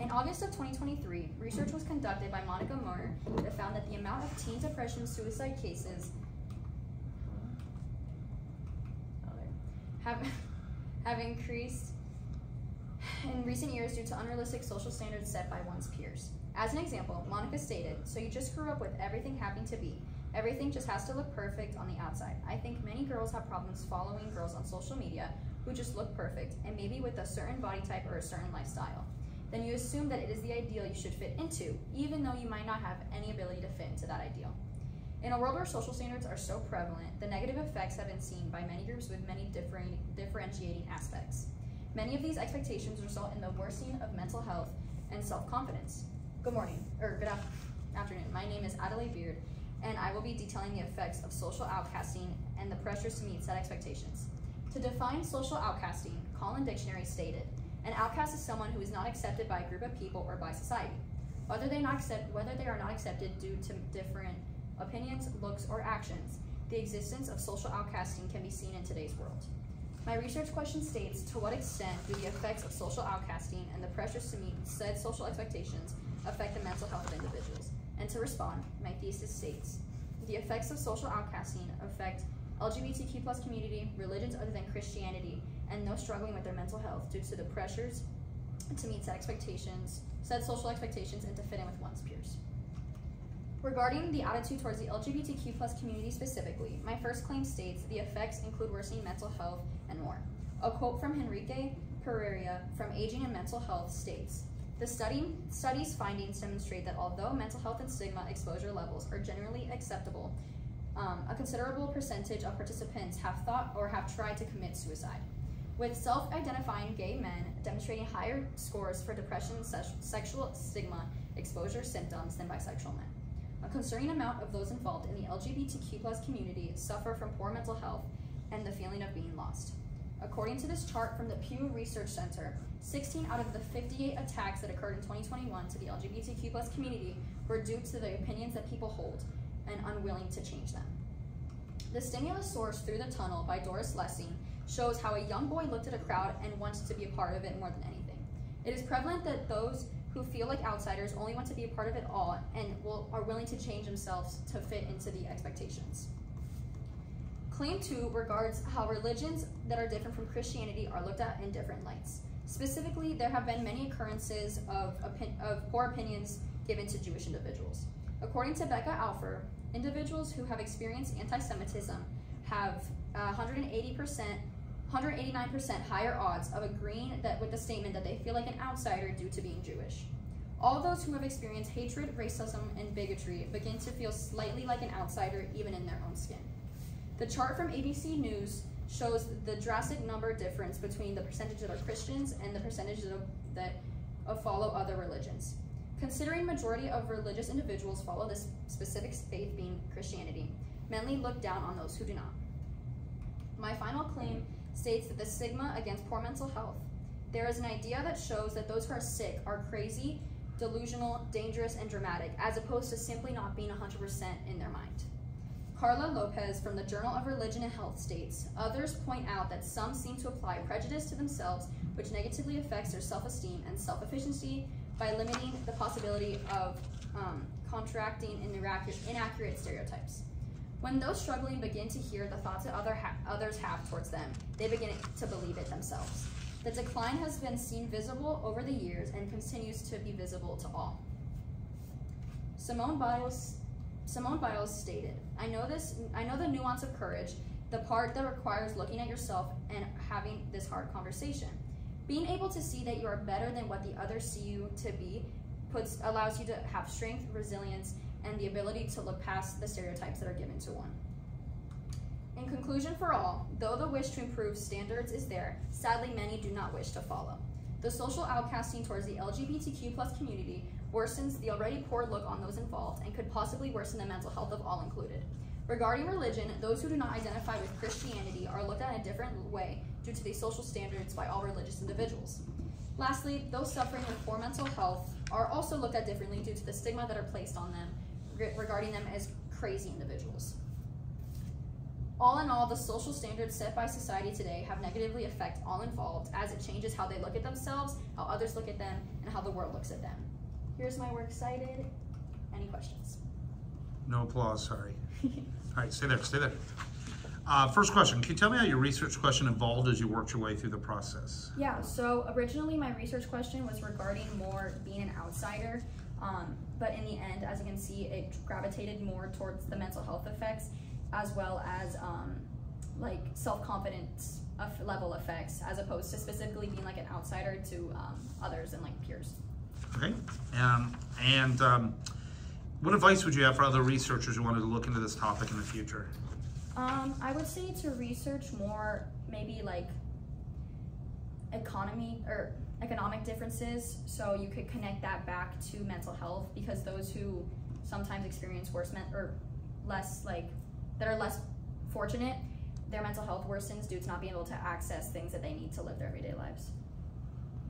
In August of 2023, research was conducted by Monica Moore that found that the amount of teen depression suicide cases have, have increased in recent years due to unrealistic social standards set by one's peers. As an example, Monica stated, so you just grew up with everything having to be. Everything just has to look perfect on the outside. I think many girls have problems following girls on social media who just look perfect and maybe with a certain body type or a certain lifestyle. Then you assume that it is the ideal you should fit into, even though you might not have any ability to fit into that ideal. In a world where social standards are so prevalent, the negative effects have been seen by many groups with many differing, differentiating aspects. Many of these expectations result in the worsening of mental health and self-confidence. Good morning, or good afternoon. My name is Adelaide Beard, and I will be detailing the effects of social outcasting and the pressures to meet set expectations. To define social outcasting, Collin Dictionary stated, an outcast is someone who is not accepted by a group of people or by society. Whether they, not accept, whether they are not accepted due to different opinions, looks, or actions, the existence of social outcasting can be seen in today's world. My research question states, to what extent do the effects of social outcasting and the pressures to meet said social expectations affect the mental health of individuals? And to respond, my thesis states, the effects of social outcasting affect LGBTQ plus community, religions other than Christianity, and those struggling with their mental health due to the pressures to meet set expectations, set social expectations, and to fit in with one's peers. Regarding the attitude towards the LGBTQ plus community specifically, my first claim states the effects include worsening mental health and more. A quote from Henrique Pereira from Aging and Mental Health states, the study, study's findings demonstrate that although mental health and stigma exposure levels are generally acceptable, um, a considerable percentage of participants have thought or have tried to commit suicide. With self-identifying gay men demonstrating higher scores for depression, se sexual stigma, exposure symptoms than bisexual men. A concerning amount of those involved in the LGBTQ plus community suffer from poor mental health and the feeling of being lost. According to this chart from the Pew Research Center, 16 out of the 58 attacks that occurred in 2021 to the LGBTQ plus community were due to the opinions that people hold and unwilling to change them. The stimulus source through the tunnel by Doris Lessing shows how a young boy looked at a crowd and wanted to be a part of it more than anything. It is prevalent that those who feel like outsiders only want to be a part of it all and will, are willing to change themselves to fit into the expectations. Claim two regards how religions that are different from Christianity are looked at in different lights. Specifically, there have been many occurrences of, of poor opinions given to Jewish individuals. According to Becca Alfer, individuals who have experienced anti-Semitism have uh, 180% 189% higher odds of agreeing that with the statement that they feel like an outsider due to being Jewish. All those who have experienced hatred, racism, and bigotry begin to feel slightly like an outsider even in their own skin. The chart from ABC News shows the drastic number difference between the percentage that are Christians and the percentage that, that follow other religions. Considering majority of religious individuals follow this specific faith being Christianity, many look down on those who do not. My final claim states that the stigma against poor mental health. There is an idea that shows that those who are sick are crazy, delusional, dangerous, and dramatic, as opposed to simply not being 100% in their mind. Carla Lopez from the Journal of Religion and Health states, others point out that some seem to apply prejudice to themselves, which negatively affects their self-esteem and self-efficiency by limiting the possibility of um, contracting inaccurate, inaccurate stereotypes. When those struggling begin to hear the thoughts that other ha others have towards them, they begin to believe it themselves. The decline has been seen visible over the years and continues to be visible to all. Simone Biles, Simone Biles stated, I know this I know the nuance of courage, the part that requires looking at yourself and having this hard conversation. Being able to see that you are better than what the others see you to be puts allows you to have strength, resilience, and the ability to look past the stereotypes that are given to one. In conclusion for all, though the wish to improve standards is there, sadly many do not wish to follow. The social outcasting towards the LGBTQ plus community worsens the already poor look on those involved and could possibly worsen the mental health of all included. Regarding religion, those who do not identify with Christianity are looked at in a different way due to the social standards by all religious individuals. Lastly, those suffering with poor mental health are also looked at differently due to the stigma that are placed on them regarding them as crazy individuals. All in all, the social standards set by society today have negatively affect all involved as it changes how they look at themselves, how others look at them, and how the world looks at them. Here's my work cited. Any questions? No applause, sorry. All right, stay there, stay there. Uh, first question, can you tell me how your research question evolved as you worked your way through the process? Yeah, so originally my research question was regarding more being an outsider, um, but in the end, as you can see, it gravitated more towards the mental health effects as well as um, like self-confidence level effects as opposed to specifically being like an outsider to um, others and like peers. Okay, um, and um, what advice would you have for other researchers who wanted to look into this topic in the future? Um, I would say to research more maybe like economy or economic differences so you could connect that back to mental health because those who sometimes experience worse men- or less like that are less fortunate their mental health worsens due to not being able to access things that they need to live their everyday lives